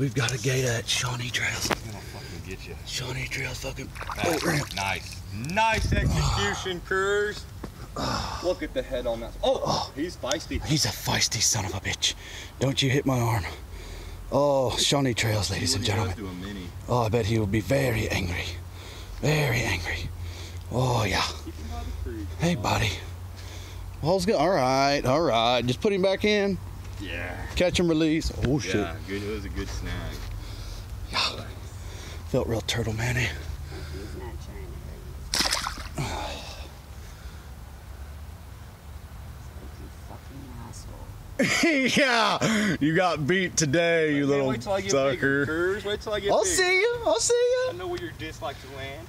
We've got a gate at Shawnee Trails. I'm gonna fucking get you. Shawnee Trails fucking. Back. Oh, ramp. nice. Nice execution, ah. Cruz. Ah. Look at the head on that. Oh, oh, he's feisty. He's a feisty son of a bitch. Don't you hit my arm. Oh, Shawnee Trails, ladies and gentlemen. do a mini. Oh, I bet he will be very angry. Very angry. Oh, yeah. Keep him by the creek. Hey, buddy. All's good. All right, all right. Just put him back in. Yeah. Catch and release. Oh, shit. Yeah, good. It was a good snag. Yeah. Felt real turtle manny. He's not trying to hurt you. Like, you fucking asshole. yeah, you got beat today, you Man, little wait till I get sucker. Wait till I get I'll bigger. see you. I'll see you. I know where your disc like to land.